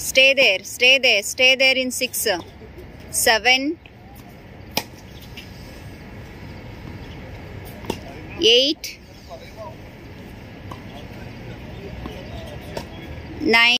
Stay there, stay there, stay there in 6. 7. 8. 9.